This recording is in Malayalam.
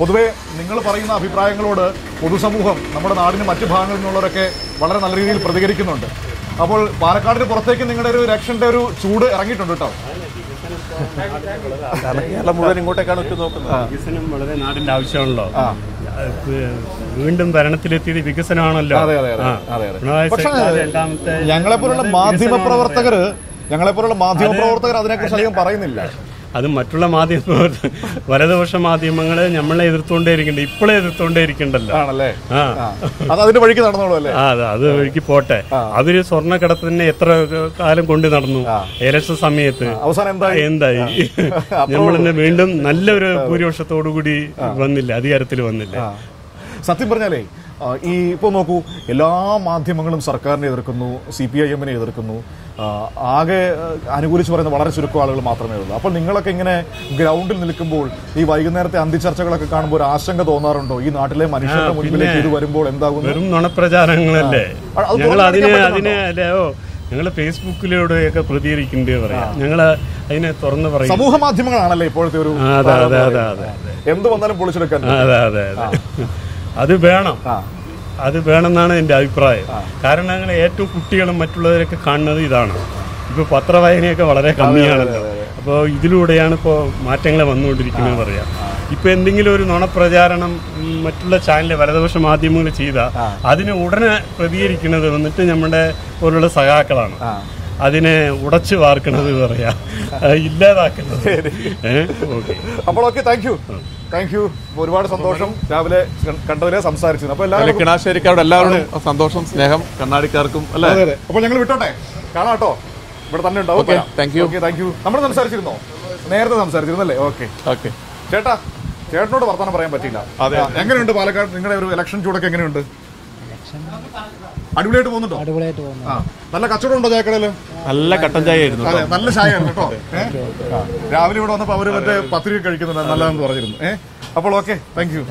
പൊതുവെ നിങ്ങൾ പറയുന്ന അഭിപ്രായങ്ങളോട് പൊതുസമൂഹം നമ്മുടെ നാടിന് മറ്റു ഭാഗങ്ങളിൽ നിന്നുള്ളവരൊക്കെ വളരെ നല്ല രീതിയിൽ പ്രതികരിക്കുന്നുണ്ട്. അപ്പോൾ പാലക്കാടിന് പുറത്തേക്ക് നിങ്ങളുടെ ഒരു രക്ഷന്റെ ഒരു ചൂട് ഇറങ്ങിയിട്ടുണ്ട് കേട്ടോ. കാരണം കേരളം മുഴുവൻ ഇങ്ങോട്ടേക്കാണ് നോക്കുന്നത് വികസനം വളരെ നാടിന്റെ ആവശ്യമാണല്ലോ. വീണ്ടും ഭരണത്തിലെത്തിയത് വികസനമാണല്ലോ. അതെ, അതെ, അതെ. അതെ, അതെ. പിണറായി പക്ഷേ, സർക്കാർ രണ്ടാമത്തെ ഞങ്ങളെപ്പോലുള്ള മാധ്യമ പ്രവർത്തകര് ഞങ്ങളെപ്പോലുള്ള മാധ്യമ പ്രവർത്തകർ അതിനെക്കുറിച്ച് അധികം പറയുന്നില്ല. അത് മറ്റുള്ള മാധ്യമ വലതുപക്ഷ മാധ്യമങ്ങളെ നമ്മളെ എതിർത്തുകൊണ്ടേ ഇരിക്കണ്ട ഇപ്പോഴേ എതിർത്തുകൊണ്ടേ ഇരിക്കണ്ടല്ലോ. ആണല്ലേ. അത് അതിന്റെ വഴിക്ക് നടന്നോളൂ അല്ലേ? അത് അത് വഴിക്ക് പോട്ടെ. അവർ സ്വർണക്കടത്തിന് എത്ര കാലം കൊണ്ട് നടന്നു? ഇലക്ഷൻ സമയത്ത്. അവസാനം എന്തായി? തന്നെ വീണ്ടും നല്ലൊരു ഭൂരിപക്ഷത്തോടു കൂടി വന്നില്ല അധികാരത്തിൽ വന്നില്ല. സത്യം പറഞ്ഞാലേ ഈ ഇപ്പോൾ നോക്കൂ എല്ലാ മാധ്യമങ്ങളും സർക്കാരിനെ എതിർക്കുന്നു സി പി ഐ എമ്മിനെ എതിർക്കുന്നു. ആകെ അനുകൂലിച്ച് പറയുന്ന വളരെ ചുരുക്കം ആളുകൾ മാത്രമേ ഉള്ളൂ. അപ്പോൾ നിങ്ങളൊക്കെ ഇങ്ങനെ ഗ്രൗണ്ടിൽ നിൽക്കുമ്പോൾ ഈ വൈകുന്നേരത്തെ അന്തിച്ചർച്ചകളൊക്കെ കാണുമ്പോൾ ഒരു ആശങ്ക തോന്നാറുണ്ടോ? ഈ നാട്ടിലെ മനുഷ്യരുടെ മുൻപിലേക്ക് ഇത് വരുമ്പോൾ എന്താകും വെറും നുണപ്രചാരങ്ങളല്ലേ? ഞങ്ങൾ അതിനെ അതിനെ അല്ലയോ ഞങ്ങൾ ഫേസ്ബുക്കിലൂടെയൊക്കെ പ്രതികരിക്കേണ്ടി പറയാം. ഞങ്ങൾ അതിനെ തുറന്ന് പറയും. സമൂഹ മാധ്യമങ്ങളാണല്ലേ ഇപ്പോഴത്തെ ഒരു അതെ അതെ അതെ എന്ത് വന്നാലും പൊളിച്ചെടുക്കാൻ അതെ അതെ അതെ. അത് വേണം. അത് വേണമെന്നാണ് എന്റെ അഭിപ്രായം. കാരണം അങ്ങനെ ഏറ്റവും കുട്ടികളും മറ്റുള്ളവരൊക്കെ കാണുന്നത് ഇതാണ്. ഇപ്പോൾ പത്രവായനയൊക്കെ വളരെ കമ്മിയാണല്ലോ. അപ്പോൾ ഇതിലൂടെയാണ് ഇപ്പോൾ മാറ്റങ്ങൾ വന്നുകൊണ്ടിരിക്കുന്നത് പറയാം. ഇപ്പോൾ എന്തെങ്കിലും ഒരു നുണപ്രചാരണം മറ്റുള്ള ചാനൽ വലതുപക്ഷ മാധ്യമങ്ങൾ ചെയ്താൽ അതിന് ഉടനെ പ്രതികരിക്കുന്നത് വന്നിട്ട് നമ്മുടെ പോലുള്ള സഖാക്കളാണ്. അതിനെ ഉടച്ചു വാർക്കണത് പറയാ. ഇല്ലാതാക്കുന്നത്. അപ്പോൾ okay thank you thank you ഒരുപാട് സന്തോഷം. രാവിലെ കണ്ടതിലെ സംസാരിച്ചു അപ്പൊ എല്ലാവരും കിണാശ്ശേരിക്കാരുടെ എല്ലാവരും സന്തോഷം സ്നേഹം കണ്ണാടിക്കാർക്കും അല്ലേ? അപ്പോൾ ഞങ്ങൾ വിട്ടോട്ടെ? കാണാം കേട്ടോ. ഇവിടെ തന്നെ ഉണ്ടാവും. താങ്ക് യു താങ്ക് യു നമ്മൾ സംസാരിച്ചിരുന്നോ? നേരത്തെ സംസാരിച്ചിരുന്നല്ലേ? ഓക്കെ. ഓക്കെ. ചേട്ടാ ചേട്ടനോട് വർത്തമാനം പറയാൻ പറ്റില്ല അതെ. എങ്ങനെയുണ്ട് പാലക്കാട്? നിങ്ങളുടെ ഒരു ഇലക്ഷൻ ചൂടൊക്കെ എങ്ങനെയുണ്ട്? അടിപൊളിയായിട്ട് പോകുന്നുണ്ടോ? അടിപൊളിയായിട്ട് പോകുന്നു. നല്ല കച്ചവടം ഉണ്ടോ ചായക്കടയിൽ നല്ല കട്ടൻ ചായ ആയിരുന്നു അതെ നല്ല ചായയാണ് കേട്ടോ. രാവിലെ ഇവിടെ വന്നപ്പോൾ അവർ മറ്റേ പത്തിരി കഴിക്കുന്നുണ്ട് നല്ലതെന്ന് പറഞ്ഞിരുന്നു. ഏഹ് അപ്പോൾ ഓക്കെ താങ്ക് യു